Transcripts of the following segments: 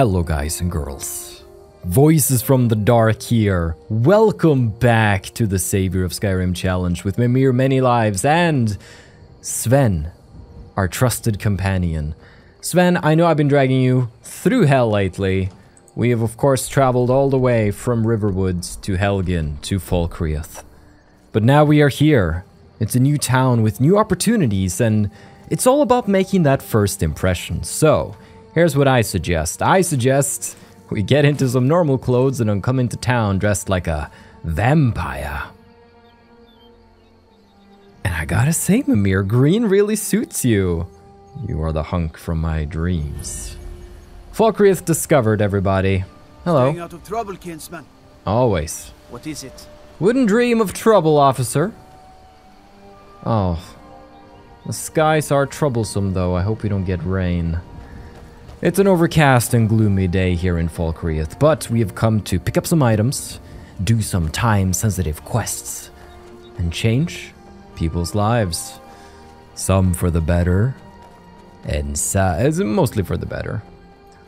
Hello, guys and girls. Voices from the dark here. Welcome back to the Savior of Skyrim challenge with Mimir Many Lives and Sven, our trusted companion. Sven, I know I've been dragging you through hell lately. We have, of course, traveled all the way from Riverwoods to Helgen to Falkreath. But now we are here. It's a new town with new opportunities, and it's all about making that first impression. So, here's what I suggest I suggest we get into some normal clothes and then come into town dressed like a vampire. And I gotta say, Mimir, green really suits you. You are the hunk from my dreams. Falkreath discovered, everybody. Hello. Staying out of trouble, kinsman. Always. What is it? Wouldn't dream of trouble, officer. Oh. The skies are troublesome, though. I hope we don't get rain. It's an overcast and gloomy day here in Falkreath, but we have come to pick up some items, do some time-sensitive quests, and change people's lives. Some for the better, and so, mostly for the better.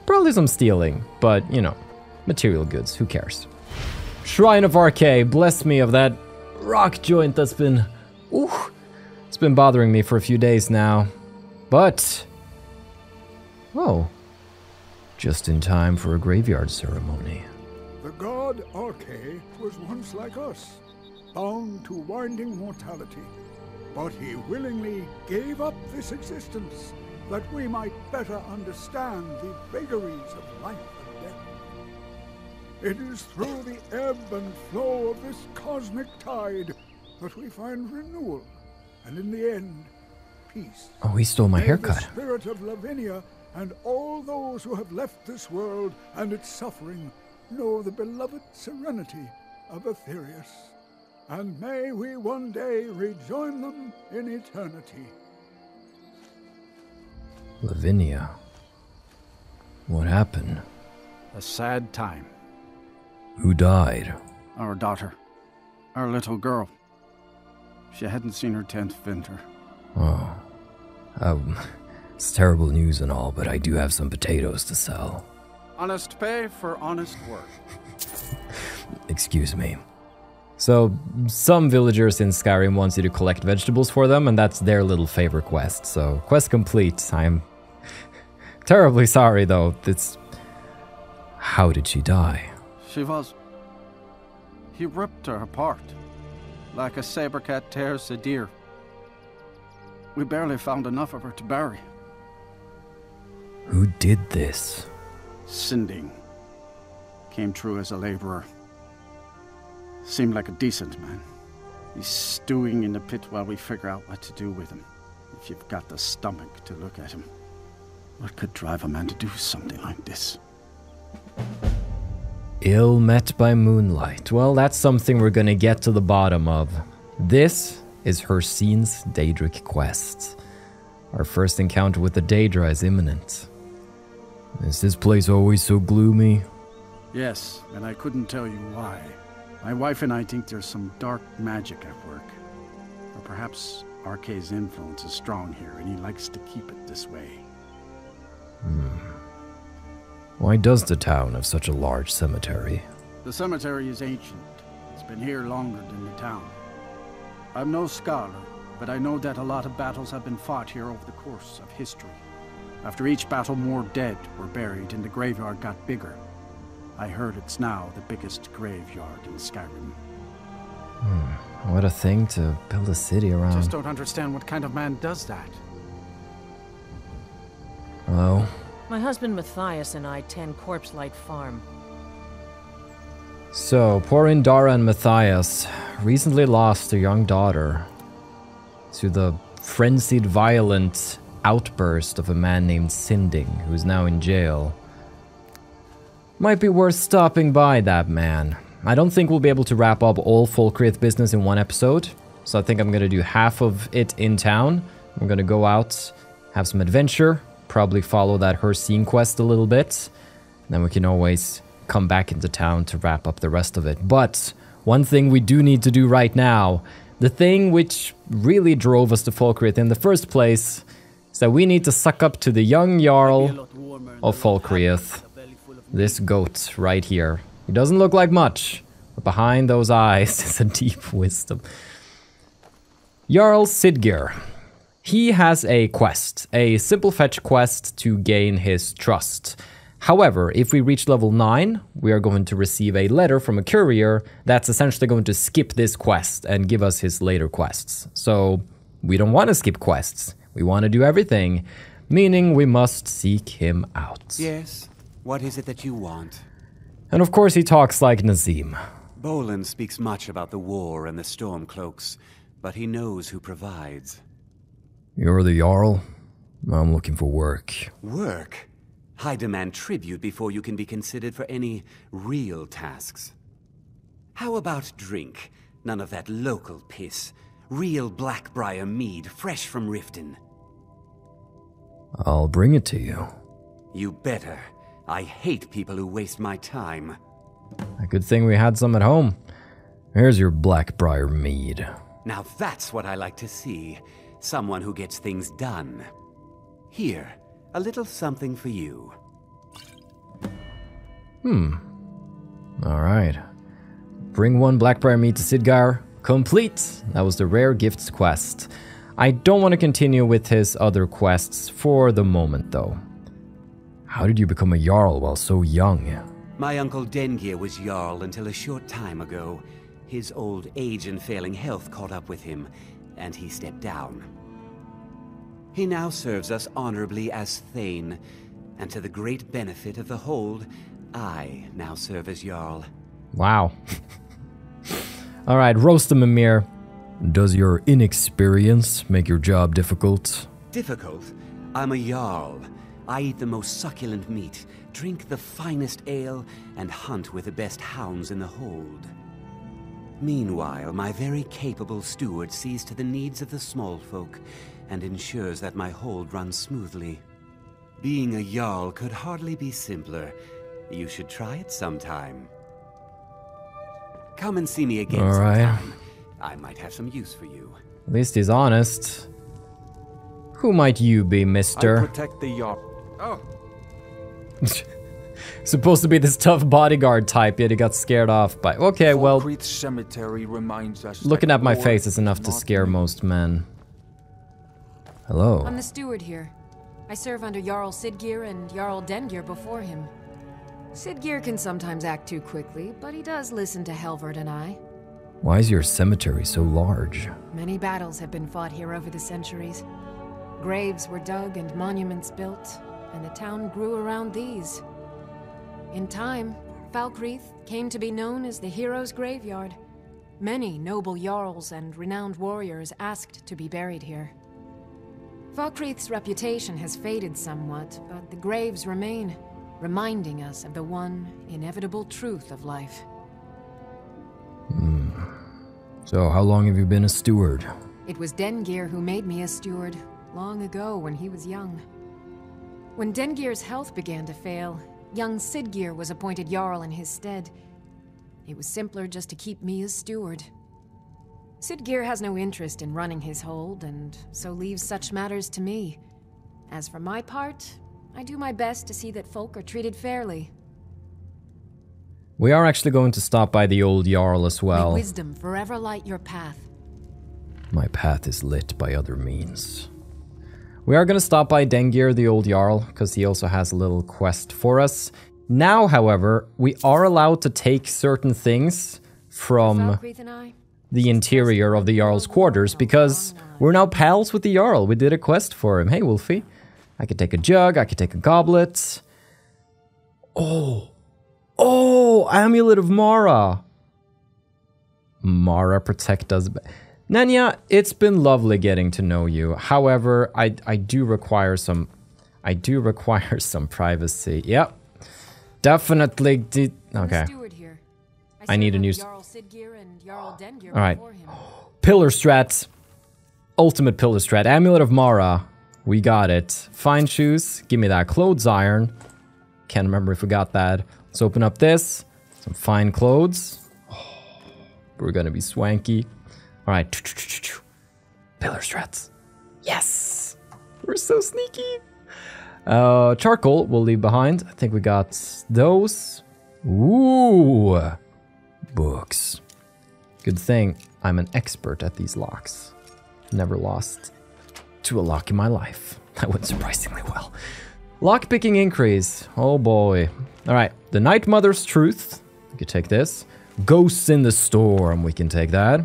Probably some stealing, but, you know, material goods, who cares? Shrine of Arkay, bless me of that rock joint that's been, ooh, it's been bothering me for a few days now. But, oh, just in time for a graveyard ceremony. The god Arkay was once like us, bound to winding mortality. But he willingly gave up this existence that we might better understand the vagaries of life and death. It is through the ebb and flow of this cosmic tide that we find renewal, and in the end, peace. Oh, he stole my May haircut. The spirit of Lavinia and all those who have left this world and its suffering know the beloved serenity of Aetherius. And may we one day rejoin them in eternity. Lavinia. What happened? A sad time. Who died? Our daughter. Our little girl. She hadn't seen her tenth winter. Oh. Um, it's terrible news and all, but I do have some potatoes to sell. Honest pay for honest work. Excuse me. So, some villagers in Skyrim wants you to collect vegetables for them, and that's their little favor quest. So, quest complete. I'm terribly sorry, though. It's. How did she die? She was. He ripped her apart. Like a saber cat tears a deer. We barely found enough of her to bury. Who did this? Sinding. Came true as a laborer. Seemed like a decent man. He's stewing in the pit while we figure out what to do with him. If you've got the stomach to look at him. What could drive a man to do something like this? Ill met by moonlight. Well, that's something we're gonna get to the bottom of. This is Hircine's Daedric quest. Our first encounter with the Daedra is imminent. Is this place always so gloomy? Yes, and I couldn't tell you why. My wife and I think there's some dark magic at work. Or perhaps Arkay's influence is strong here, and he likes to keep it this way. Hmm. Why does the town have such a large cemetery? The cemetery is ancient. It's been here longer than the town. I'm no scholar, but I know that a lot of battles have been fought here over the course of history. After each battle, more dead were buried, and the graveyard got bigger. I heard it's now the biggest graveyard in Skyrim. Hmm, what a thing to build a city around. I just don't understand what kind of man does that. Hello? My husband Mathies and I tend Corpse Light Farm. So, poor Indara and Mathies recently lost their young daughter to the frenzied, violent outburst of a man named Sinding, who's now in jail. Might be worth stopping by that man. I don't think we'll be able to wrap up all Falkreath business in one episode, so I think I'm gonna do half of it in town. I'm gonna go out, have some adventure, probably follow that Hircine quest a little bit. Then we can always come back into town to wrap up the rest of it. But one thing we do need to do right now, the thing which really drove us to Falkreath in the first place, that we need to suck up to the young Jarl of Falkreath. this goat right here. He doesn't look like much, but behind those eyes is a deep wisdom. Jarl Siddgeir. He has a quest, a simple fetch quest to gain his trust. However, if we reach level 9, we are going to receive a letter from a courier that's essentially going to skip this quest and give us his later quests. So, we don't want to skip quests. We want to do everything, meaning we must seek him out. Yes. What is it that you want? And of course, he talks like Nazeem. Bolin speaks much about the war and the Stormcloaks, but he knows who provides. You're the Jarl? I'm looking for work. Work? I demand tribute before you can be considered for any real tasks. How about drink? None of that local piss. Real Blackbriar mead, fresh from Riften. I'll bring it to you. You better. I hate people who waste my time. A good thing we had some at home. Here's your Blackbriar mead. Now that's what I like to see. Someone who gets things done. Here, a little something for you. Hmm. Alright. Bring one Blackbriar mead to Siddgeir. Complete! That was the Rare Gifts quest. I don't want to continue with his other quests for the moment, though. How did you become a Jarl while so young? My uncle Dengeir was Jarl until a short time ago. His old age and failing health caught up with him, and he stepped down. He now serves us honorably as Thane, and to the great benefit of the Hold, I now serve as Jarl. Wow. Alright, roast him, Mimir. Does your inexperience make your job difficult? Difficult? I'm a Jarl. I eat the most succulent meat, drink the finest ale, and hunt with the best hounds in the hold. Meanwhile, my very capable steward sees to the needs of the small folk and ensures that my hold runs smoothly. Being a Jarl could hardly be simpler. You should try it sometime. Come and see me again All right. sometime. I might have some use for you. At least he's honest. Who might you be, mister? I mister? protect the yacht. Oh, Supposed to be this tough bodyguard type, yet he got scared off by. Okay, well, Falkreath Cemetery reminds us looking at my face is enough to scare me. most men. Hello. I'm the steward here. I serve under Jarl Siddgeir and Jarl Dengeir before him. Siddgeir can sometimes act too quickly, but he does listen to Helvard and I. Why is your cemetery so large? Many battles have been fought here over the centuries. Graves were dug and monuments built, and the town grew around these. In time, Falkreath came to be known as the Hero's Graveyard. Many noble jarls and renowned warriors asked to be buried here. Falkreath's reputation has faded somewhat, but the graves remain, reminding us of the one inevitable truth of life. Hmm. So, how long have you been a steward? It was Dengeir who made me a steward, long ago when he was young. When Dengeir's health began to fail, young Siddgeir was appointed Jarl in his stead. It was simpler just to keep me as steward. Siddgeir has no interest in running his hold, and so leaves such matters to me. As for my part, I do my best to see that folk are treated fairly. We are actually going to stop by the old Jarl as well. May wisdom forever light your path. My path is lit by other means. We are going to stop by Dengeir, the old Jarl, because he also has a little quest for us. Now, however, we are allowed to take certain things from Falkreath and I, the interior of the Jarl's quarters because we're now pals with the Jarl. We did a quest for him. Hey, Wolfie. I could take a jug, I could take a goblet. Oh. Oh, Amulet of Mara. Mara protect us. Nenya, it's been lovely getting to know you. However, I I do require some I do require some privacy. Yep. Definitely did okay. here. I need a new under s- Jarl Siddgeir and Jarl Dengeir All right. Pillar strat. Ultimate pillar strat. Amulet of Mara. We got it. Fine shoes. Give me that. Clothes iron. Can't remember if we got that. Let's open up this. Some fine clothes. Oh, we're gonna be swanky. All right. Pillar strats. Yes. We're so sneaky. Uh, charcoal we'll leave behind. I think we got those. Ooh, books. Good thing I'm an expert at these locks. Never lost to a lock in my life. That went surprisingly well. Lockpicking increase. Oh boy. All right, the Night Mother's Truth. We could take this. Ghosts in the Storm. We can take that.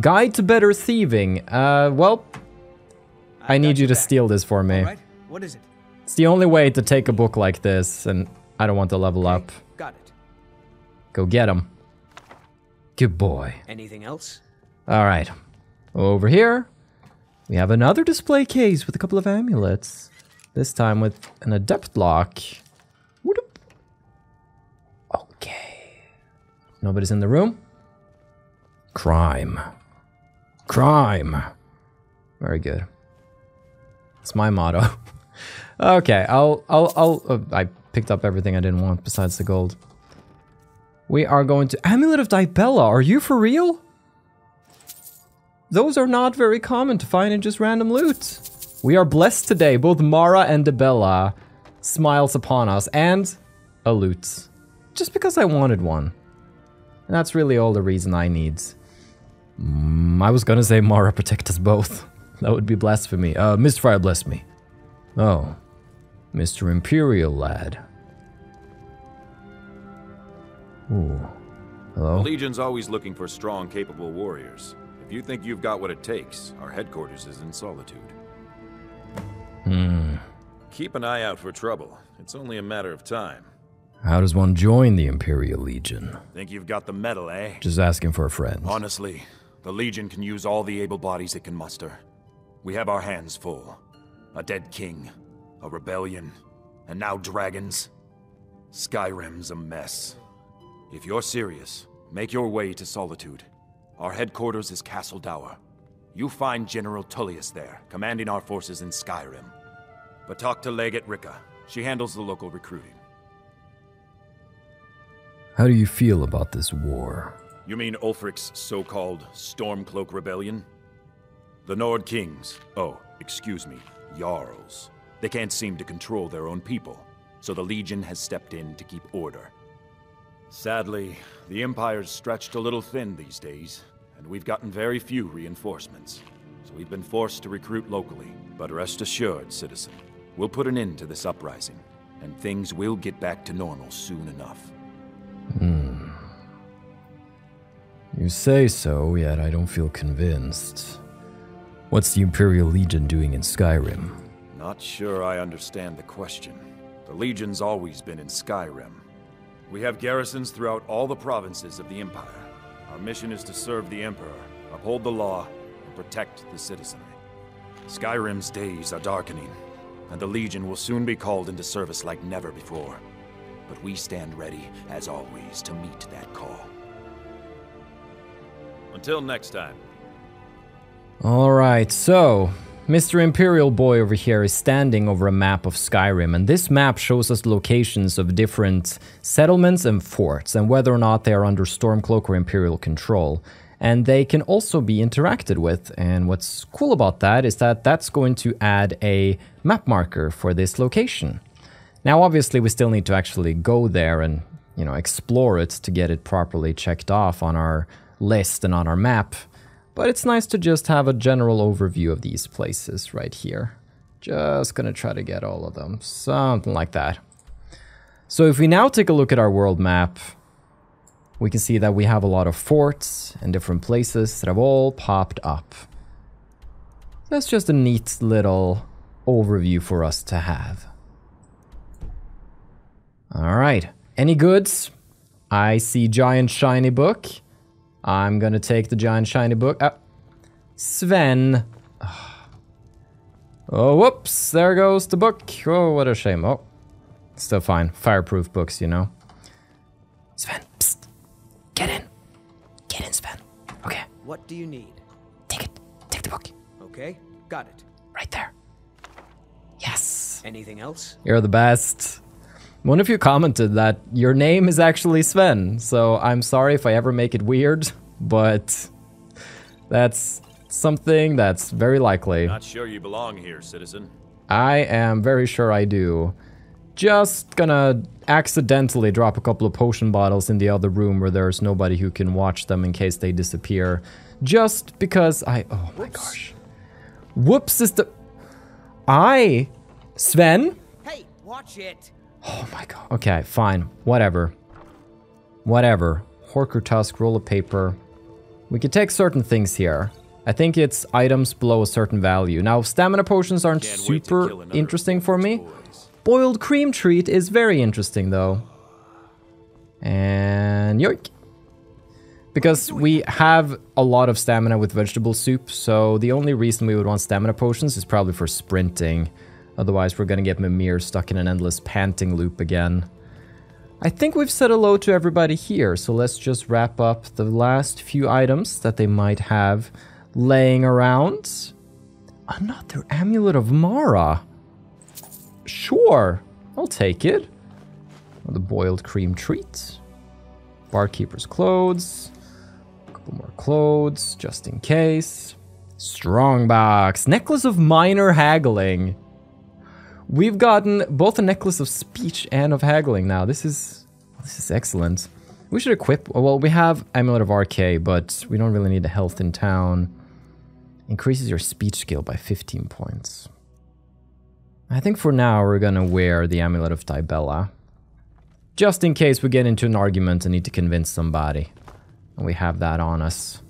Guide to Better Thieving. Uh, well, I need you to steal this for me. Right? What is it? It's the only way to take a book like this, and I don't want to level up. Got it. Go get him. Good boy. Anything else? All right. Over here, we have another display case with a couple of amulets. This time with an adept lock. Okay. Nobody's in the room. Crime. Crime. Very good. It's my motto. okay, I'll, I'll, I'll, uh, I picked up everything I didn't want besides the gold. We are going to Amulet of Dibella. Are you for real? Those are not very common to find in just random loot. We are blessed today. Both Mara and Dibella smiles upon us and a loot. Just because I wanted one. And that's really all the reason I need. Mm, I was gonna say Mara protect us both. That would be blasphemy. Uh, Mistfire bless me. Oh. Mr. Imperial lad. Ooh. Hello? The Legion's always looking for strong, capable warriors. If you think you've got what it takes, our headquarters is in Solitude. Hmm. Keep an eye out for trouble. It's only a matter of time. How does one join the Imperial Legion? Think you've got the medal, eh? Just asking for a friend. Honestly, the Legion can use all the able bodies it can muster. We have our hands full. A dead king, a rebellion, and now dragons. Skyrim's a mess. If you're serious, make your way to Solitude. Our headquarters is Castle Dour. You find General Tullius there, commanding our forces in Skyrim. But talk to Legate Rikke. She handles the local recruiting. How do you feel about this war? You mean Ulfric's so-called Stormcloak Rebellion? The Nord Kings, oh, excuse me, Jarls. They can't seem to control their own people, so the Legion has stepped in to keep order. Sadly, the Empire's stretched a little thin these days, and we've gotten very few reinforcements. So we've been forced to recruit locally. But rest assured, citizen, we'll put an end to this uprising, and things will get back to normal soon enough. Hmm. You say so, yet I don't feel convinced. What's the Imperial Legion doing in Skyrim? Not sure I understand the question. The Legion's always been in Skyrim. We have garrisons throughout all the provinces of the Empire. Our mission is to serve the Emperor, uphold the law, and protect the citizenry. Skyrim's days are darkening, and the Legion will soon be called into service like never before. But we stand ready, as always, to meet that call. Until next time. Alright, so Mr. Imperial Boy over here is standing over a map of Skyrim, and this map shows us locations of different settlements and forts, and whether or not they are under Stormcloak or Imperial control. And they can also be interacted with, and what's cool about that is that that's going to add a map marker for this location. Now, obviously, we still need to actually go there and, you know, explore it to get it properly checked off on our list and on our map. But it's nice to just have a general overview of these places right here. Just gonna try to get all of them. Something like that. So if we now take a look at our world map, we can see that we have a lot of forts and different places that have all popped up. That's just a neat little overview for us to have. Alright, any goods? I see giant shiny book. I'm gonna take the giant shiny book. Ah, Sven. Oh, whoops. There goes the book. Oh, what a shame. Oh, still fine. Fireproof books, you know. Sven, psst. Get in. Get in, Sven. Okay, What do you need? take it. Take the book. Okay, got it. Right there. Yes. Anything else? You're the best. One of you commented that your name is actually Sven, so I'm sorry if I ever make it weird, but that's something that's very likely. Not sure you belong here, citizen. I am very sure I do. Just gonna accidentally drop a couple of potion bottles in the other room where there's nobody who can watch them in case they disappear. Just because I... Oh my gosh. Whoops is the... I... Sven? Hey, watch it. Oh my god. Okay, fine. Whatever. Whatever. Horker tusk, roll of paper. We can take certain things here. I think it's items below a certain value. Now, stamina potions aren't Can't super interesting for me. boys. Boiled cream treat is very interesting, though. And yoink. Because we have a lot of stamina with vegetable soup, so the only reason we would want stamina potions is probably for sprinting. Otherwise, we're gonna get Mimir stuck in an endless panting loop again. I think we've said hello to everybody here, so let's just wrap up the last few items that they might have laying around. Another Amulet of Mara. Sure, I'll take it. The boiled cream treat. Barkeeper's clothes. A couple more clothes, just in case. Strongbox. Necklace of minor haggling. We've gotten both a necklace of speech and of haggling now. This is this is excellent. We should equip. Well, we have Amulet of Arkay, but we don't really need the health in town. Increases your speech skill by 15 points. I think for now we're gonna wear the Amulet of Dibella. Just in case we get into an argument and need to convince somebody. And we have that on us.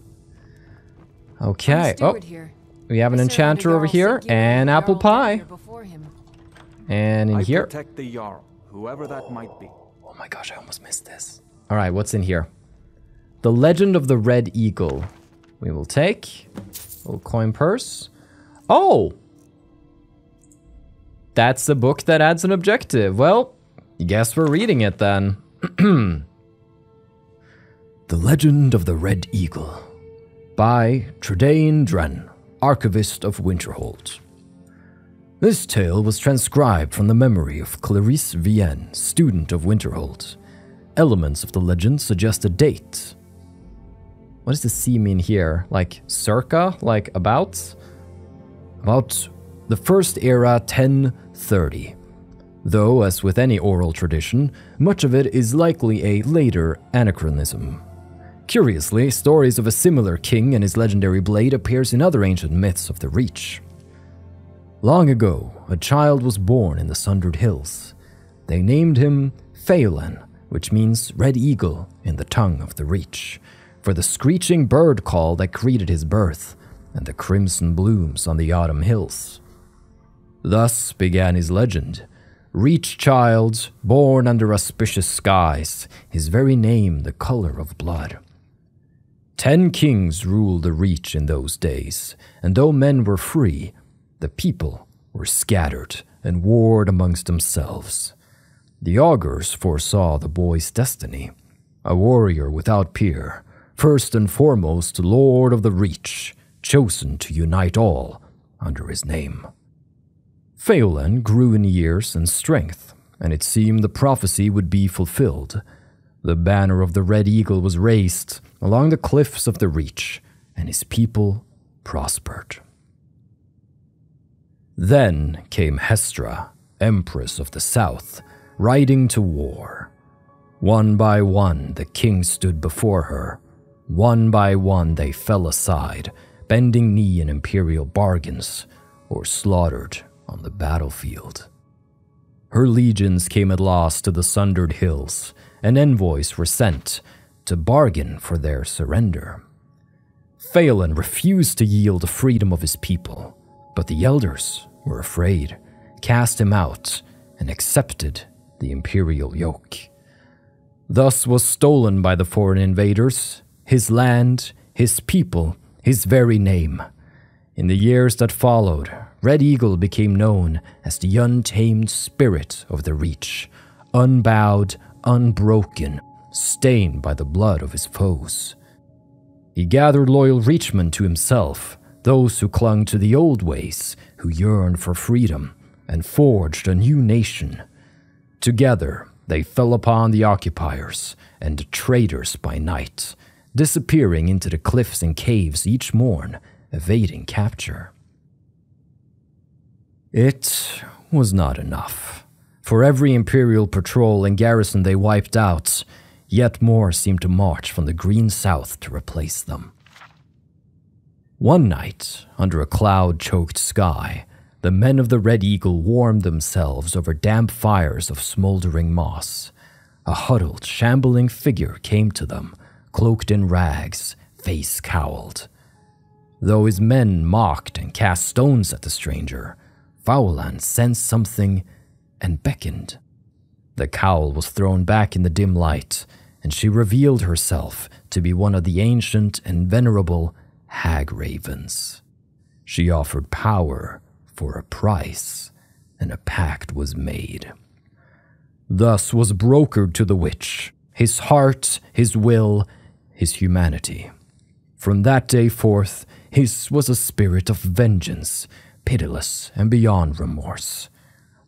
Okay. Oh, here. we have an enchanter over here and apple pie. Here before him. And in I here. protect the Jarl, whoever that might be. Oh my gosh, I almost missed this. All right, what's in here? The Legend of the Red Eagle. We will take. Little coin purse. Oh! That's the book that adds an objective. Well, guess we're reading it then. the Legend of the Red Eagle by Tredayn Dren, Archivist of Winterhold. This tale was transcribed from the memory of Clarice Vienne, student of Winterhold. Elements of the legend suggest a date. What does the C mean here? Like circa? Like about? About the first era 1030. Though, as with any oral tradition, much of it is likely a later anachronism. Curiously, stories of a similar king and his legendary blade appears in other ancient myths of the Reach. Long ago, a child was born in the Sundered Hills. They named him Faolan, which means red eagle in the tongue of the Reach, for the screeching bird call that greeted his birth and the crimson blooms on the autumn hills. Thus began his legend. Reach child, born under auspicious skies, his very name the color of blood. Ten kings ruled the Reach in those days, and though men were free, the people were scattered and warred amongst themselves. The augurs foresaw the boy's destiny. A warrior without peer, first and foremost Lord of the Reach, chosen to unite all under his name. Faolan grew in years and strength, and it seemed the prophecy would be fulfilled. The banner of the Red Eagle was raised along the cliffs of the Reach, and his people prospered. Then came Hestra, Empress of the South, riding to war. One by one the kings stood before her. One by one they fell aside, bending knee in imperial bargains, or slaughtered on the battlefield. Her legions came at last to the sundered hills, and envoys were sent to bargain for their surrender. Faolan refused to yield the freedom of his people, but the elders were afraid, cast him out, and accepted the imperial yoke. Thus was stolen by the foreign invaders his land, his people, his very name. In the years that followed, Red Eagle became known as the untamed spirit of the Reach, unbowed, unbroken, stained by the blood of his foes. He gathered loyal Reachmen to himself, those who clung to the old ways, who yearned for freedom, and forged a new nation. Together, they fell upon the occupiers and the traitors by night, disappearing into the cliffs and caves each morn, evading capture. It was not enough. For every Imperial patrol and garrison they wiped out, yet more seemed to march from the green south to replace them. One night, under a cloud choked sky, the men of the Red Eagle warmed themselves over damp fires of smoldering moss. A huddled, shambling figure came to them, cloaked in rags, face cowled. Though his men mocked and cast stones at the stranger, Faolan sensed something and beckoned. The cowl was thrown back in the dim light, and she revealed herself to be one of the ancient and venerable hagravens. She offered power for a price, and a pact was made. Thus was brokered to the witch his heart, his will, his humanity. From that day forth, his was a spirit of vengeance, pitiless and beyond remorse.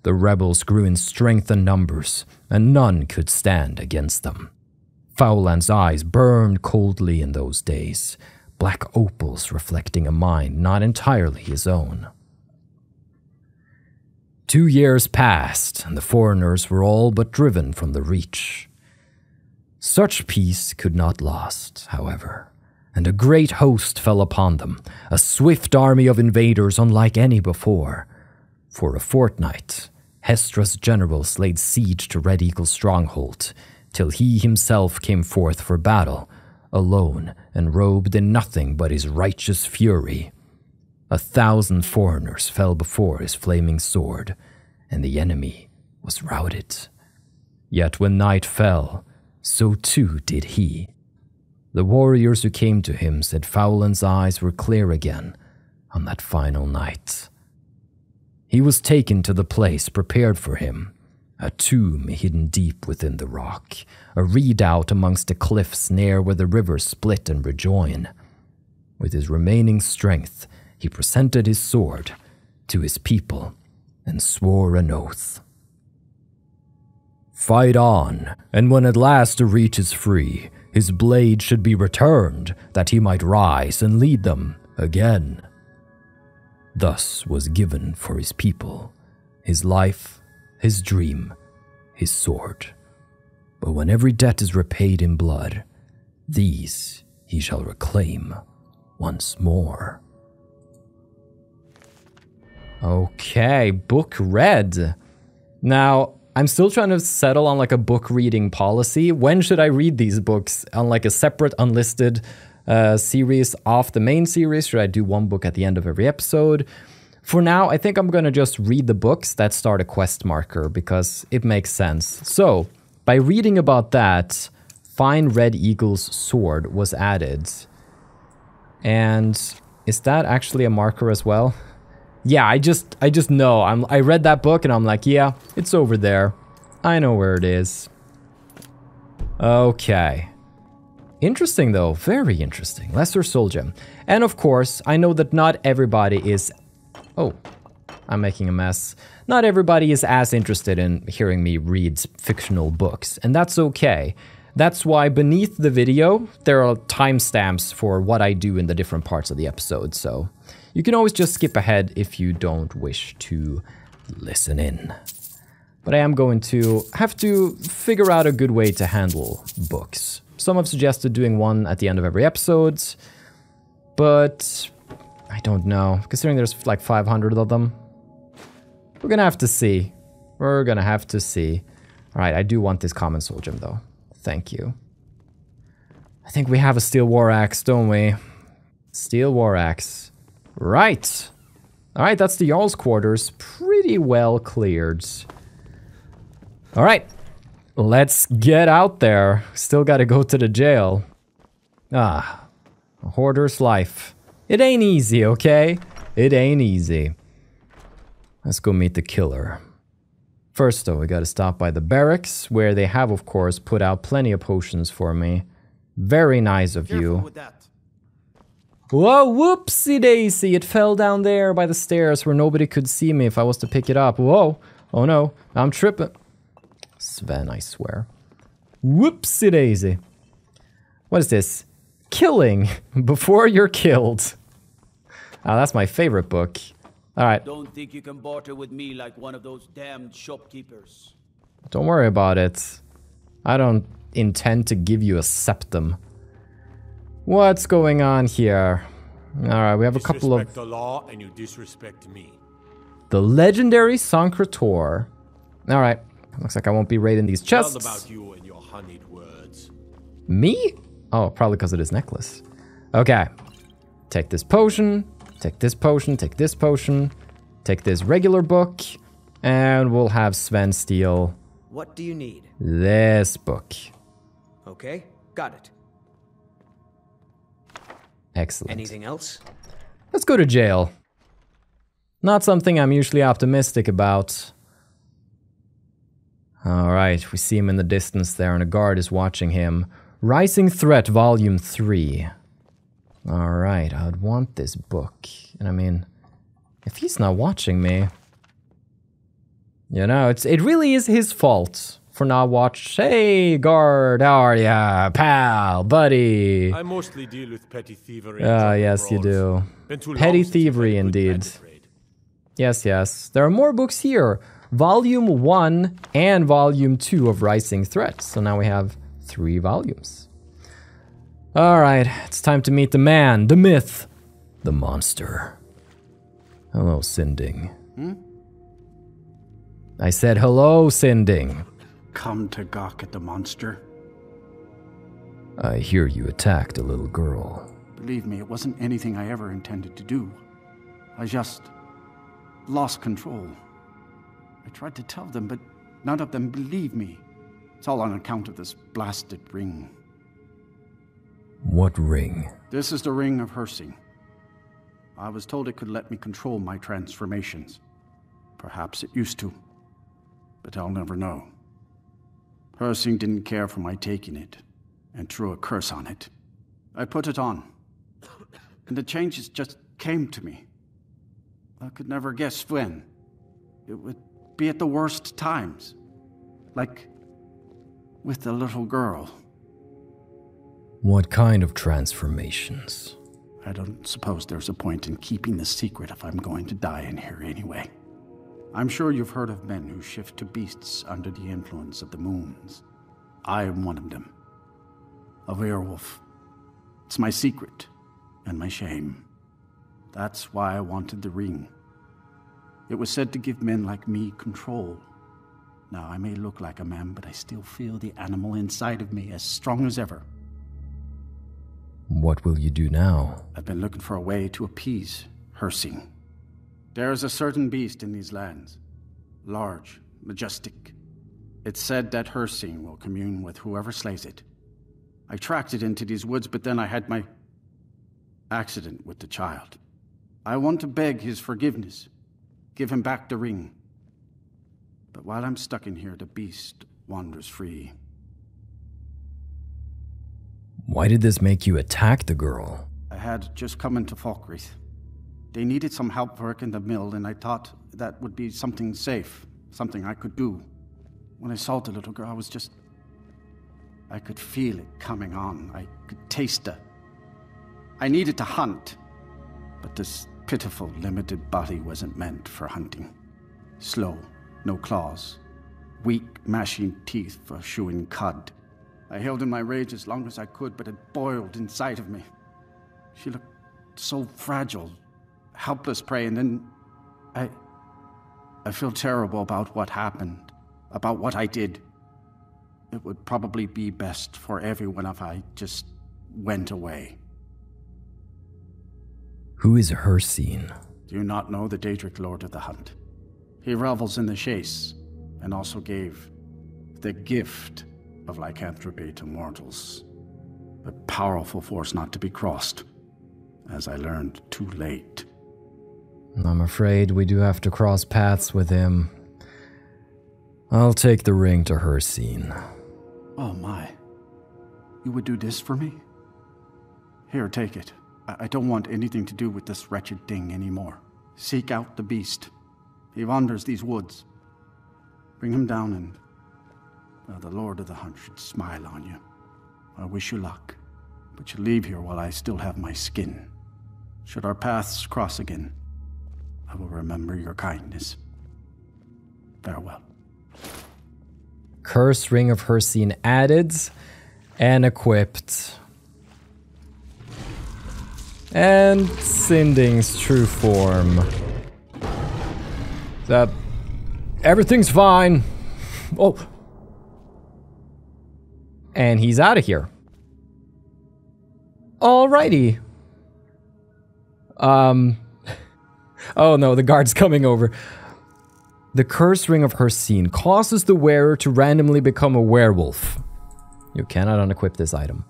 The rebels grew in strength and numbers, and none could stand against them. Faolan's eyes burned coldly in those days, black opals reflecting a mind not entirely his own. Two years passed, and the foreigners were all but driven from the Reach. Such peace could not last, however, and a great host fell upon them, a swift army of invaders unlike any before. For a fortnight, Hestra's generals laid siege to Red Eagle's stronghold, till he himself came forth for battle, alone and robed in nothing but his righteous fury. A thousand foreigners fell before his flaming sword, and the enemy was routed. Yet when night fell, so too did he. The warriors who came to him said Faolan's eyes were clear again on that final night. He was taken to the place prepared for him, a tomb hidden deep within the rock, a redoubt amongst the cliffs near where the rivers split and rejoin. With his remaining strength, he presented his sword to his people and swore an oath. Fight on, and when at last the reach is free, his blade should be returned, that he might rise and lead them again. Thus was given for his people his life, his dream, his sword. But when every debt is repaid in blood, these he shall reclaim once more. Okay, book read. Now, I'm still trying to settle on like a book reading policy. When should I read these books on like a separate unlisted uh, series off the main series? Should I do one book at the end of every episode? For now, I think I'm gonna just read the books that start a quest marker because it makes sense. So, by reading about that, Fine Red Eagle's sword was added. And is that actually a marker as well? Yeah, I just I just know. I'm I read that book and I'm like, yeah, it's over there. I know where it is. Okay. Interesting though, very interesting. Lesser Soul Gem. And of course, I know that not everybody is Oh, I'm making a mess. Not everybody is as interested in hearing me read fictional books, and that's okay. That's why beneath the video, there are timestamps for what I do in the different parts of the episode, so you can always just skip ahead if you don't wish to listen in. But I am going to have to figure out a good way to handle books. Some have suggested doing one at the end of every episode, but I don't know. Considering there's like 500 of them, we're gonna have to see. We're gonna have to see. All right, I do want this common soul gem though. Thank you. I think we have a steel war axe, don't we? Steel war axe. Right. All right, that's the Jarl's quarters. Pretty well cleared. All right, let's get out there. Still got to go to the jail. Ah, a hoarder's life. It ain't easy, okay? It ain't easy. Let's go meet the killer. First, though, we gotta stop by the barracks, where they have, of course, put out plenty of potions for me. Very nice of you. Whoa, whoopsie daisy! It fell down there by the stairs where nobody could see me if I was to pick it up. Whoa! Oh no, I'm tripping. Sven, I swear. Whoopsie daisy. What is this? Killing before you're killed. Oh, that's my favorite book. Alright, Don't think you can barter with me like one of those damned shopkeepers. don't worry about it. I don't intend to give you a septim. What's going on here? Alright, we have a couple of... Disrespect the law and you disrespect me. The legendary Sancre Tor. Alright, looks like I won't be raiding these All chests. about you and your honeyed words. Me? Oh, probably because of this necklace. Okay. Take this potion, take this potion, take this potion, take this regular book, and we'll have Sven steal What do you need? this book. Okay, got it. Excellent. Anything else? Let's go to jail. Not something I'm usually optimistic about. Alright, we see him in the distance there, and a guard is watching him. Rising Threat, Volume 3. Alright, I'd want this book. And I mean, if he's not watching me. You know, it's it really is his fault for not watch. Hey, guard, how are ya? Pal, buddy. I mostly deal with petty thievery. Ah, drunken yes, you do. Petty long since I've had a thievery, indeed. Yes, yes. There are more books here. Volume 1 and Volume 2 of Rising Threat. So now we have three volumes. Alright, it's time to meet the man, the myth, the monster. Hello, Sinding. Hmm? I said hello, Sinding. Come to gawk at the monster. I hear you attacked a little girl. Believe me, it wasn't anything I ever intended to do. I just lost control. I tried to tell them, but none of them believed me. It's all on account of this blasted ring. What ring? This is the ring of Hircine. I was told it could let me control my transformations. Perhaps it used to, but I'll never know. Hircine didn't care for my taking it and threw a curse on it. I put it on, and the changes just came to me. I could never guess when. It would be at the worst times, like with the little girl. What kind of transformations? I don't suppose there's a point in keeping the secret if I'm going to die in here anyway. I'm sure you've heard of men who shift to beasts under the influence of the moons. I am one of them. A werewolf. It's my secret and my shame. That's why I wanted the ring. It was said to give men like me control. Now, I may look like a man, but I still feel the animal inside of me as strong as ever. What will you do now? I've been looking for a way to appease Hircine. There is a certain beast in these lands, large, majestic. It's said that Hircine will commune with whoever slays it. I tracked it into these woods, but then I had my accident with the child. I want to beg his forgiveness, give him back the ring. But while I'm stuck in here, the beast wanders free. Why did this make you attack the girl? I had just come into Falkreath. They needed some help work in the mill, and I thought that would be something safe, something I could do. When I saw the little girl, I was just. I could feel it coming on. I could taste it. I needed to hunt, but this pitiful, limited body wasn't meant for hunting. Slow, no claws, weak, mashing teeth for chewing cud. I held in my rage as long as I could, but it boiled inside of me. She looked so fragile, helpless prey, and then I. I feel terrible about what happened, about what I did. It would probably be best for everyone if I just went away. Who is Hircine? Do you not know the Daedric Lord of the Hunt? He revels in the chase, and also gave the gift of lycanthropy to mortals. A powerful force not to be crossed, as I learned too late. I'm afraid we do have to cross paths with him. I'll take the ring to Hircine. Oh my. You would do this for me? Here, take it. I, I don't want anything to do with this wretched thing anymore. Seek out the beast. He wanders these woods. Bring him down and. Well, the Lord of the Hunt should smile on you. I wish you luck. But you leave here while I still have my skin. Should our paths cross again, I will remember your kindness. Farewell. Curse Ring of Hircine added and equipped. And Sinding's true form. That everything's fine. Oh. And he's out of here. Alrighty. Um Oh no, the guard's coming over. The curse ring of Hircine causes the wearer to randomly become a werewolf. You cannot unequip this item.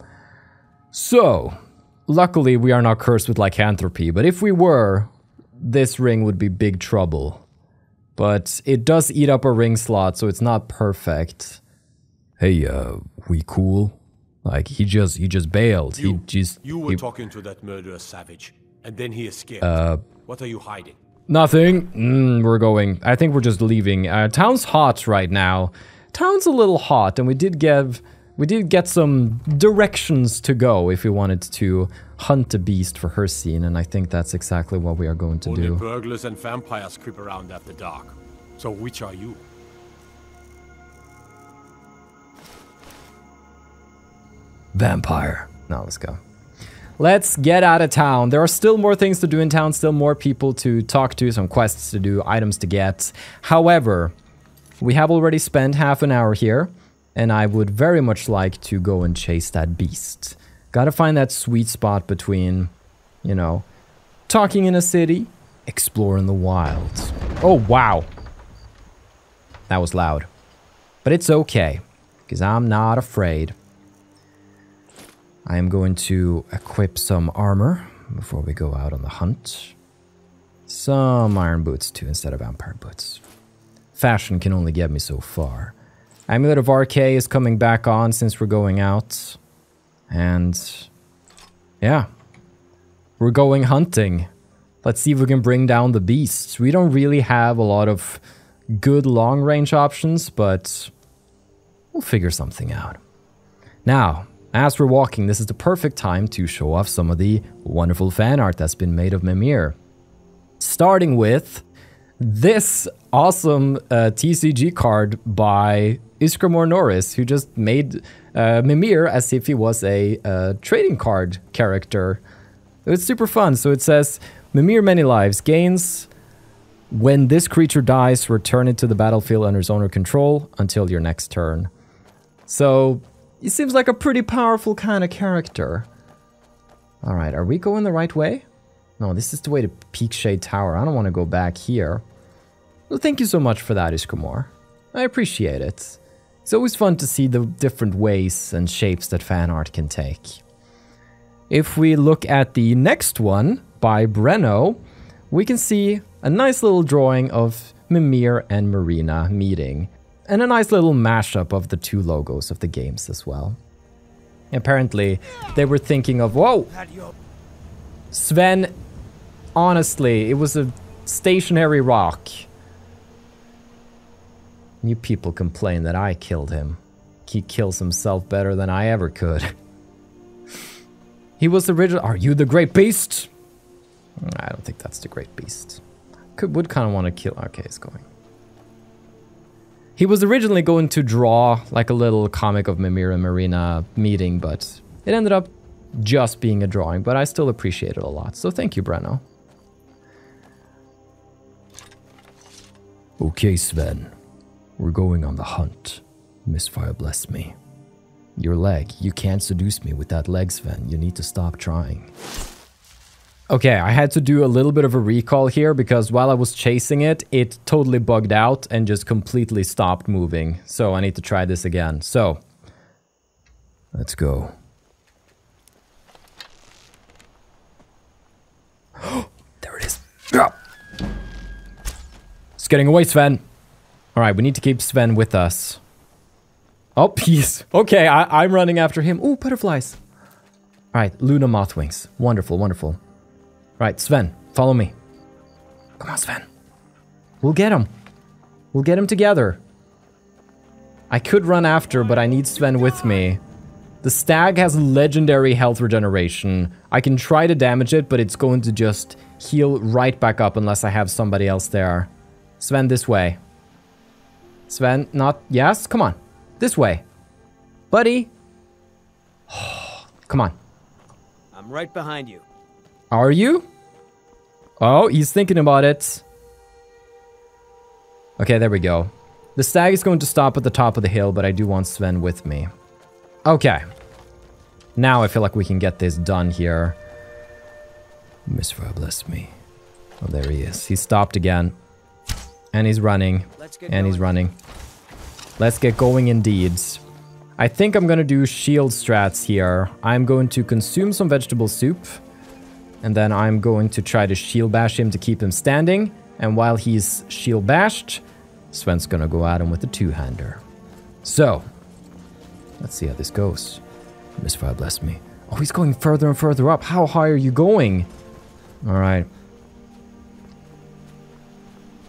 So, luckily we are not cursed with lycanthropy, but if we were, this ring would be big trouble. But it does eat up a ring slot, so it's not perfect. Hey, uh, we cool? Like he just he just bailed. You, he just You were he- talking to that murderous savage, and then he escaped. Uh, what are you hiding? Nothing. Mm, we're going. I think we're just leaving. Uh, town's hot right now. Town's a little hot, and we did give we did get some directions to go if we wanted to hunt a beast for Hircine, and I think that's exactly what we are going to Only do. burglars and vampires creep around after dark. So which are you? Vampire. Now let's go. Let's get out of town. There are still more things to do in town, still more people to talk to, some quests to do, items to get. However, we have already spent half an hour here, and I would very much like to go and chase that beast. Gotta find that sweet spot between, you know, talking in a city, exploring the wilds. Oh, wow. That was loud. But it's okay, because I'm not afraid. I am going to equip some armor before we go out on the hunt. Some iron boots too instead of vampire boots. Fashion can only get me so far. Amulet of Arkay is coming back on since we're going out. And yeah, we're going hunting. Let's see if we can bring down the beasts. We don't really have a lot of good long range options, but we'll figure something out. Now, as we're walking, this is the perfect time to show off some of the wonderful fan art that's been made of Mimir. Starting with this awesome uh, TCG card by Iskramor Norris, who just made uh, Mimir as if he was a uh, trading card character. It's super fun. So it says Mimir Many Lives gains when this creature dies, return it to the battlefield under his owner control until your next turn. So he seems like a pretty powerful kind of character. Alright, are we going the right way? No, this is the way to Peak Shade Tower. I don't want to go back here. Well, thank you so much for that, Iskamor. I appreciate it. It's always fun to see the different ways and shapes that fan art can take. If we look at the next one by Breno, we can see a nice little drawing of Mimir and Marina meeting, and a nice little mashup of the two logos of the games as well. Apparently, they were thinking of, whoa! Sven, honestly, it was a stationary rock. You people complain that I killed him. He kills himself better than I ever could. he was the original. Are you the great beast? Mm, I don't think that's the great beast. Could would kind of want to kill. Okay, going. He was originally going to draw like a little comic of Mimir and Marina meeting, but it ended up just being a drawing. But I still appreciate it a lot. So thank you, Breno. Okay, Sven. We're going on the hunt. Mistfire bless me. Your leg. You can't seduce me with that leg, Sven. You need to stop trying. Okay, I had to do a little bit of a recall here because while I was chasing it, it totally bugged out and just completely stopped moving. So I need to try this again. So, let's go. there it is. It's getting away, Sven. All right, we need to keep Sven with us. Oh, peace. Okay, I, I'm running after him. Oh, butterflies. All right, Luna Mothwings. Wonderful, wonderful. Right, Sven, follow me. Come on, Sven. We'll get him. We'll get him together. I could run after, but I need Sven with me. The stag has legendary health regeneration. I can try to damage it, but it's going to just heal right back up unless I have somebody else there. Sven, this way. Sven, not... Yes? Come on. This way. Buddy. Come on. I'm right behind you. Are you? Oh, he's thinking about it. Okay, there we go. The stag is going to stop at the top of the hill, but I do want Sven with me. Okay. Now I feel like we can get this done here. Mistfire, bless me. Oh, there he is. He stopped again. And he's running. And he's running. Let's get going indeed. I think I'm gonna do shield strats here. I'm going to consume some vegetable soup. And then I'm going to try to shield bash him to keep him standing. And while he's shield bashed, Sven's gonna go at him with a two-hander. So, let's see how this goes. Mistfire bless me. Oh, he's going further and further up. How high are you going? Alright.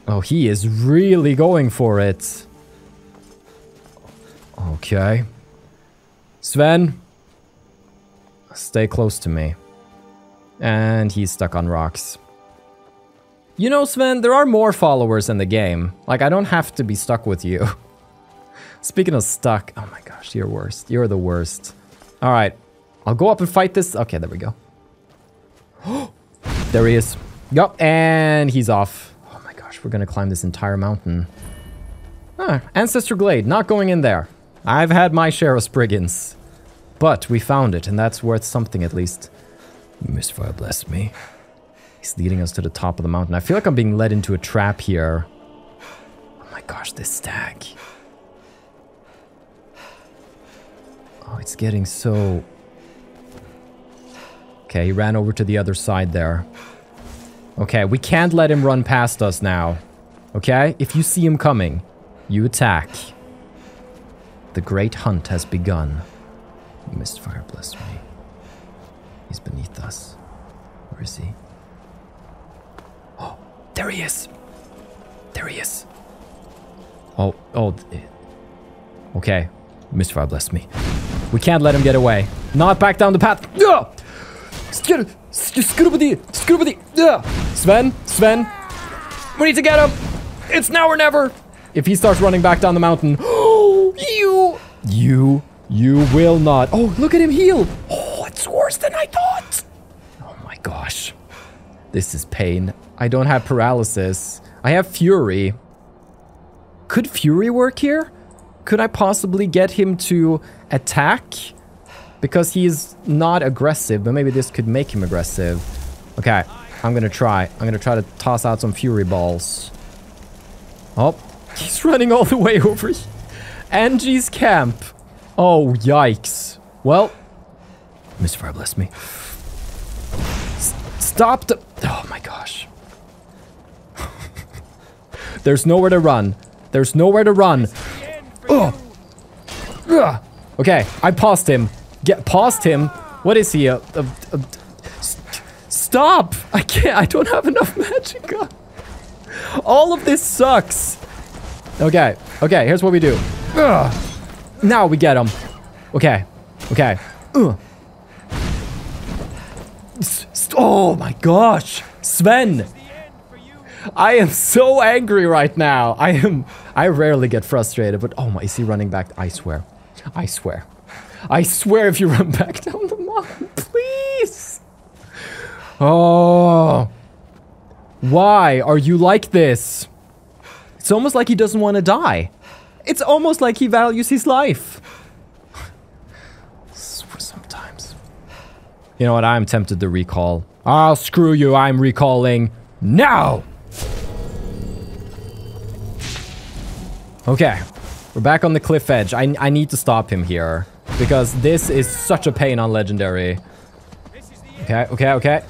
Oh, he is really going for it. Okay. Sven. Stay close to me. And he's stuck on rocks. You know, Sven, there are more followers in the game. Like, I don't have to be stuck with you. Speaking of stuck, oh my gosh, you're worst. You're the worst. All right, I'll go up and fight this. Okay, there we go. there he is. Yup, and he's off. Gosh, we're gonna climb this entire mountain. Ah, Ancestor Glade, not going in there. I've had my share of Spriggans. But we found it, and that's worth something at least. Mistfire bless me. He's leading us to the top of the mountain. I feel like I'm being led into a trap here. Oh my gosh, this stag. Oh, it's getting so... Okay, he ran over to the other side there. Okay, we can't let him run past us now. Okay? If you see him coming, you attack. The great hunt has begun. Mistfire, bless me. He's beneath us. Where is he? Oh, there he is. There he is. Oh, oh. Okay. Mistfire, bless me. We can't let him get away. Not back down the path. Yeah. Sven, Sven. We need to get him. It's now or never. If he starts running back down the mountain. You. You. You will not. Oh, look at him heal. Oh, it's worse than I thought. Oh my gosh. This is pain. I don't have paralysis. I have fury. Could fury work here? Could I possibly get him to attack? Because he's not aggressive, but maybe this could make him aggressive. Okay, I'm gonna try. I'm gonna try to toss out some fury balls. Oh, he's running all the way over Angie's camp. Oh, yikes. Well, Mistfire bless me. S stop the... Oh my gosh. There's nowhere to run. There's nowhere to run. Oh. Okay, I paused him. Get past him. What is he? A, a, a, st stop! I can't. I don't have enough magicka. All of this sucks. Okay. Okay. Here's what we do. Ugh. Now we get him. Okay. Okay. Ugh. Oh my gosh. Sven. I am so angry right now. I am... I rarely get frustrated, but... Oh my... Is he running back? I swear. I swear. I swear if you run back down the mountain, please. Oh. Why are you like this? It's almost like he doesn't want to die. It's almost like he values his life. Sometimes. You know what? I'm tempted to recall. I'll screw you. I'm recalling now. Okay. We're back on the cliff edge. I, I need to stop him here. Because this is such a pain on Legendary. Okay, okay, okay.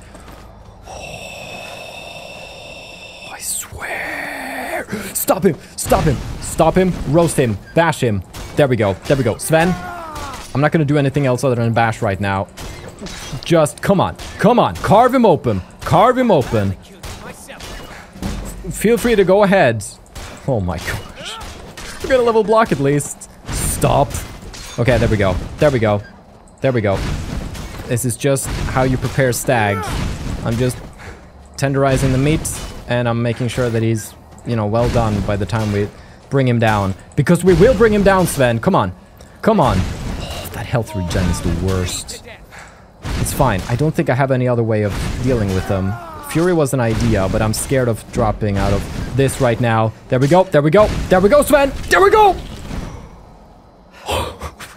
Oh, I swear. Stop him. Stop him. Stop him. Roast him. Bash him. There we go. There we go. Sven. I'm not to do anything else other than bash right now. Just, come on. Come on. Carve him open. Carve him open. Feel free to go ahead. Oh my gosh. We got a level block at least. Stop. Okay, there we go. There we go. There we go. This is just how you prepare stag. I'm just tenderizing the meat, and I'm making sure that he's, you know, well done by the time we bring him down. Because we will bring him down, Sven. Come on. Come on. Oh, that health regen is the worst. It's fine. I don't think I have any other way of dealing with them. Fury was an idea, but I'm scared of dropping out of this right now. There we go. There we go. There we go, Sven. There we go.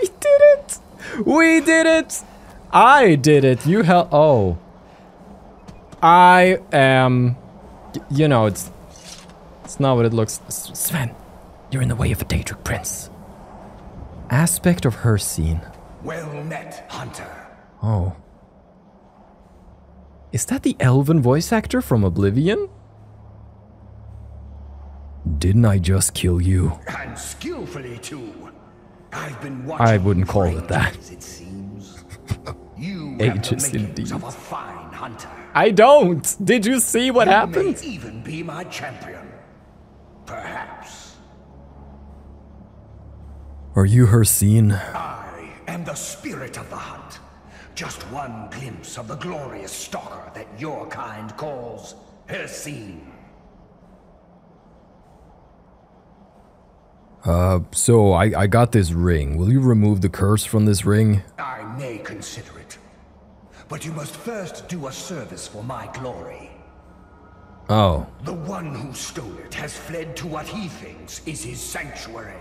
we did it. We did it. I did it. You hell. Oh. I am. You know, it's. It's not what it looks. Sven, you're in the way of a Daedric prince. Aspect of Hircine. Well met, Hunter. Oh. Is that the elven voice actor from Oblivion? Didn't I just kill you? And skillfully too. I've been I wouldn't call it that. It seems. you Ages indeed. of a fine hunter. I don't. Did you see what you happened? May even be my champion. Perhaps. Are you Hircine? I am the spirit of the hunt. Just one glimpse of the glorious stalker that your kind calls her Hircine. Uh, so I, I got this ring. Will you remove the curse from this ring? I may consider it. But you must first do a service for my glory. Oh. The one who stole it has fled to what he thinks is his sanctuary.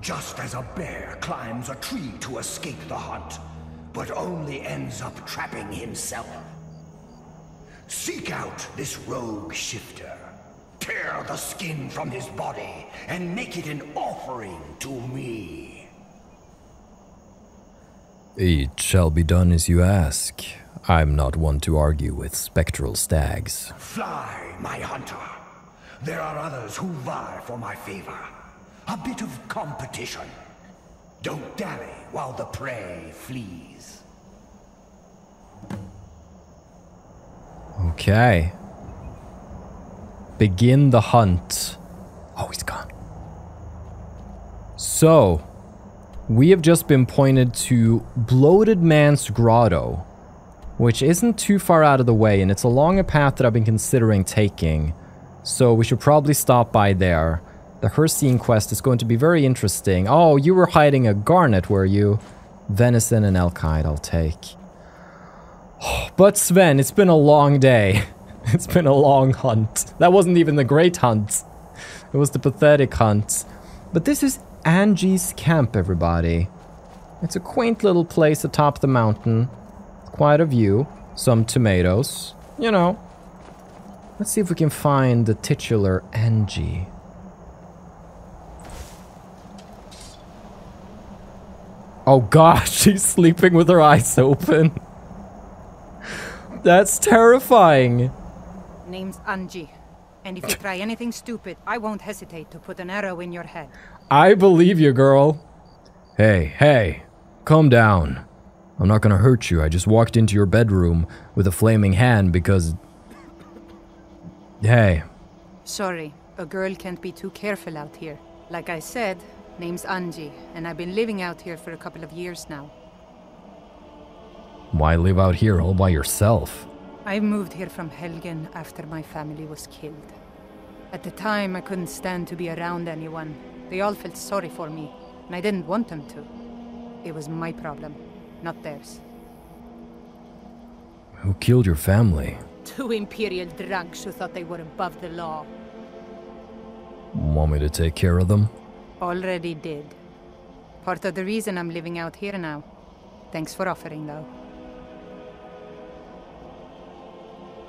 Just as a bear climbs a tree to escape the hunt, but only ends up trapping himself. Seek out this rogue shifter. Tear the skin from his body and make it an offering to me. It shall be done as you ask. I'm not one to argue with spectral stags. Fly, my hunter. There are others who vie for my favor. A bit of competition. Don't dally while the prey flees. Okay. Begin the hunt. Oh, he's gone. So, we have just been pointed to Bloated Man's Grotto, which isn't too far out of the way, and it's along a path that I've been considering taking. So we should probably stop by there. The Hircine quest is going to be very interesting. Oh, you were hiding a garnet, were you? Venison and Elkite, I'll take. But Sven, it's been a long day. It's been a long hunt. That wasn't even the great hunt. It was the pathetic hunt. But this is Angie's camp, everybody. It's a quaint little place atop the mountain. Quite a view. Some tomatoes. You know. Let's see if we can find the titular Angie. Oh gosh, she's sleeping with her eyes open. That's terrifying. Name's Angie. And if you try anything stupid, I won't hesitate to put an arrow in your head. I believe you, girl. Hey, hey, calm down. I'm not gonna hurt you. I just walked into your bedroom with a flaming hand because. Hey, Sorry, a girl can't be too careful out here. Like I said, name's Angie, and I've been living out here for a couple of years now. why live out here all by yourself? I moved here from Helgen after my family was killed. At the time, I couldn't stand to be around anyone. They all felt sorry for me, and I didn't want them to. It was my problem, not theirs. Who killed your family? Two Imperial drunks who thought they were above the law. Want me to take care of them? Already did. Part of the reason I'm living out here now. Thanks for offering, though.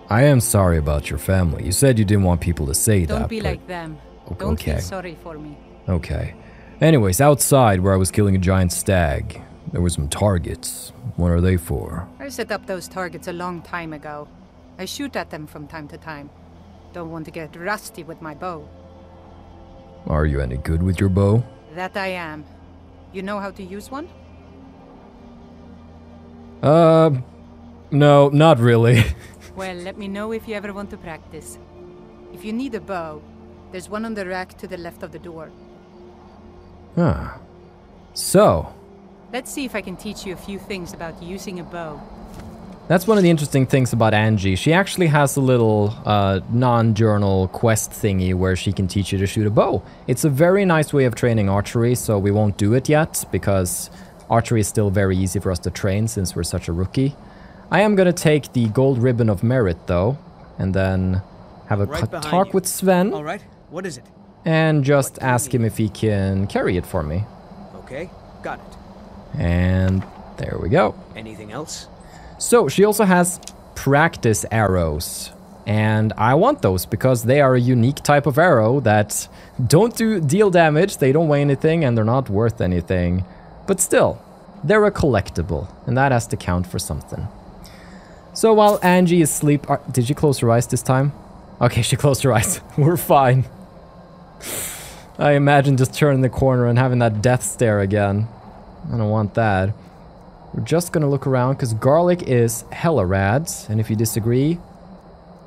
I am sorry about your family. You said you didn't want people to say that. Don't be like them. O- Don't feel sorry for me. Okay. Anyways, outside where I was killing a giant stag, there were some targets. What are they for? I set up those targets a long time ago. I shoot at them from time to time. Don't want to get rusty with my bow. Are you any good with your bow? That I am. You know how to use one? Uh, no, not really. Well, let me know if you ever want to practice. If you need a bow, there's one on the rack to the left of the door. huh. So, Let's see if I can teach you a few things about using a bow. That's one of the interesting things about Angie. She actually has a little uh, non-journal quest thingy where she can teach you to shoot a bow. It's a very nice way of training archery, so we won't do it yet because archery is still very easy for us to train since we're such a rookie. I am going to take the gold ribbon of merit though, and then have a Right talk you. with Sven All right. What is it? and just ask him if he can carry it for me. Okay. Got it. And there we go. Anything else? So she also has practice arrows. And I want those because they are a unique type of arrow that don't do deal damage, they don't weigh anything, and they're not worth anything. But still, they're a collectible, and that has to count for something. So while Angie is asleep, are, did she close her eyes this time? Okay, she closed her eyes. We're fine. I imagine just turning the corner and having that death stare again. I don't want that. We're just gonna look around because garlic is hella rad, and if you disagree,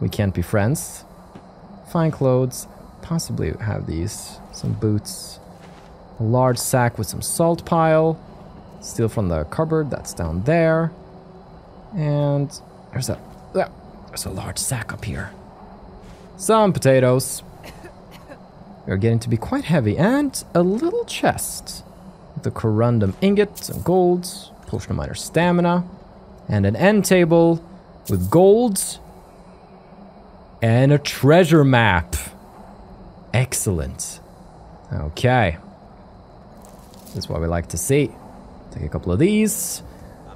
we can't be friends. Fine clothes, possibly have these. Some boots. A large sack with some salt pile. Steal from the cupboard, that's down there. And there's a there's a large sack up here. Some potatoes. They're getting to be quite heavy, and a little chest. With a corundum ingot, some golds, potion of minor stamina, and an end table with golds and a treasure map. Excellent. Okay. This is what we like to see. Take a couple of these.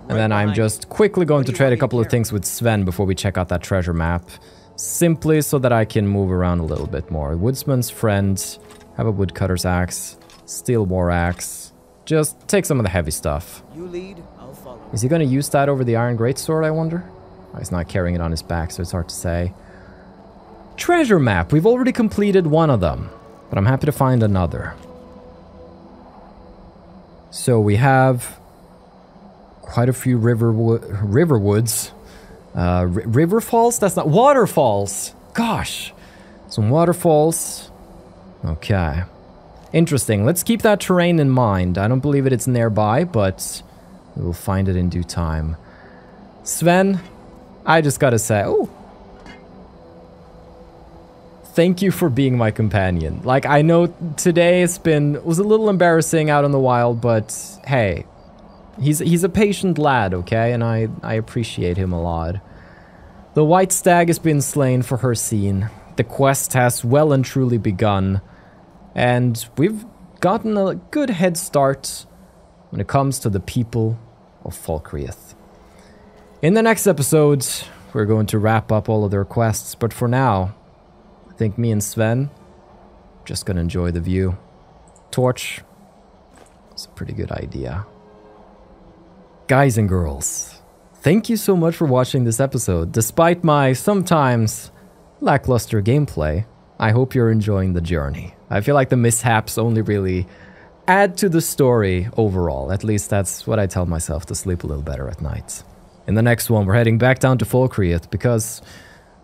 And then I'm just quickly going to trade a couple of things with Sven before we check out that treasure map. Simply so that I can move around a little bit more. Woodsman's friend, have a woodcutter's axe, steel war axe. Just take some of the heavy stuff. You lead, I'll follow. Is he going to use that over the iron greatsword, I wonder? Oh, he's not carrying it on his back, so it's hard to say. Treasure map. We've already completed one of them, but I'm happy to find another. So we have quite a few river wo- river woods. Uh, river falls? That's not waterfalls. Gosh, some waterfalls. Okay, interesting. Let's keep that terrain in mind. I don't believe it it's nearby, but we will find it in due time. Sven, I just gotta say, oh, thank you for being my companion. Like I know today it's been was a little embarrassing out in the wild, but hey, he's he's a patient lad, okay, and I I appreciate him a lot. The white stag has been slain for Hircine. The quest has well and truly begun, and we've gotten a good head start when it comes to the people of Falkreath. In the next episode, we're going to wrap up all of their quests, but for now, I think me and Sven just gonna enjoy the view. Torch. It's a pretty good idea. Guys and girls, thank you so much for watching this episode. Despite my sometimes lackluster gameplay, I hope you're enjoying the journey. I feel like the mishaps only really add to the story overall. At least that's what I tell myself to sleep a little better at night. In the next one, we're heading back down to Falkreath because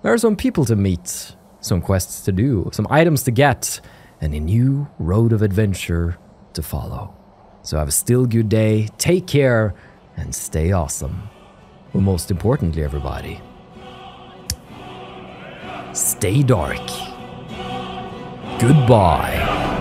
there are some people to meet, some quests to do, some items to get, and a new road of adventure to follow. So have a still good day, take care, and stay awesome. But most importantly, everybody, stay dark. Goodbye.